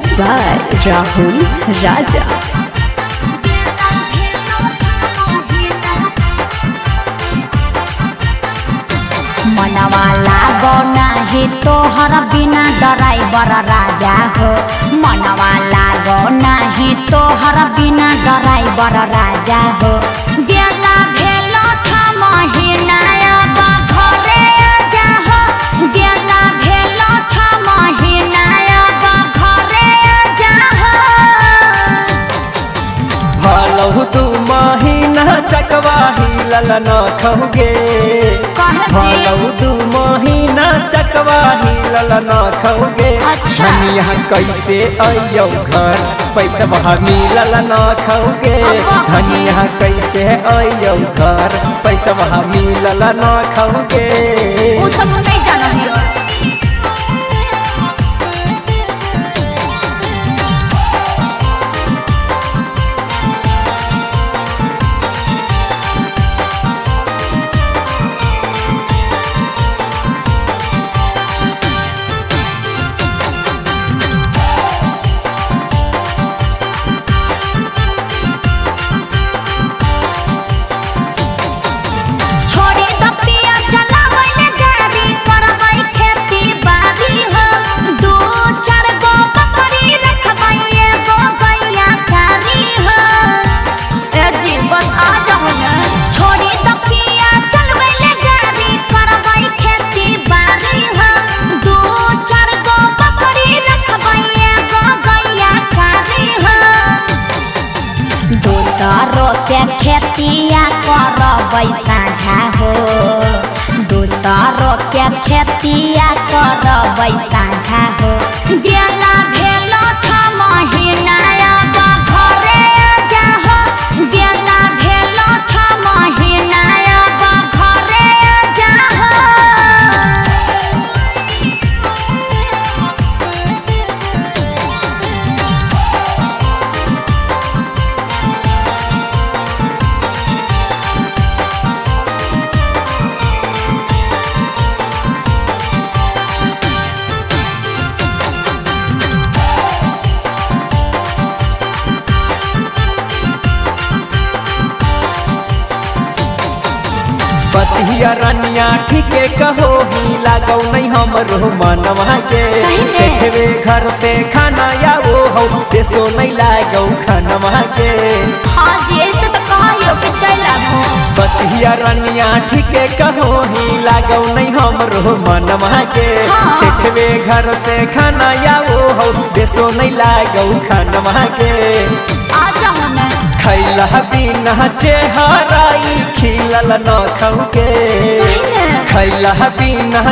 by Rahul Raja. मनवा लागो नाही तोहर बिना डराइबर राजा हो मनवा लागो नाही तोहर बिना डराइबर राजा हो चकवाही न दू महीना चकवा हिलल न हम यहाँ कैसे अयो घर पैसा वहाँ मिलल न खौगे हम यहाँ धनिया कैसे अयो घर पैसा वहाँ मिलल न खौगे वो सब नहीं जाना है के बतिया रनिया ठीके कहो ही लागौ नहीं हमरो मनवा के सेठवे घर से खाना या वो हो देसो नहीं लागौ खानवा के हाँ जी ऐसे तो कहियो कि चल आबो बतिया रनिया ठीके कहो ही लागौ नहीं हमरो मनवा के हाँ। सेठवे घर से खाना या वो हो देसो नहीं लागौ खानवा के खैला बिना चेहराई खिलल न खौके सही में। खैला बिना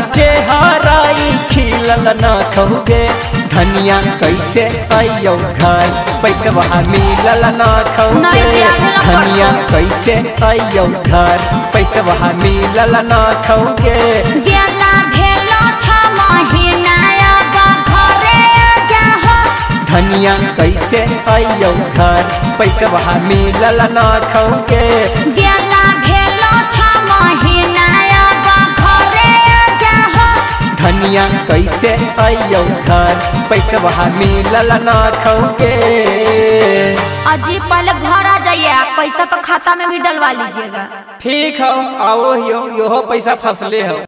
खिलल न खौके धनिया कैसे अयौ घर पैसा वहाँ मिलल न खौके धनिया कैसे अयौ घर पैसा वहाँ मिलल न खौके गेला भेलो छ महिना अब घरे आजा धनिया कैसे अयौ घर। पैसा वहाँ मिलल न आजा धनिया कैसे अयौ घर। पैसा वहाँ मिलल न अजी पहले घर आ जाइए पैसा तो खाता में भी डलवा लीजिएगा। ठीक हो आओ यो यो पैसा फसले हो।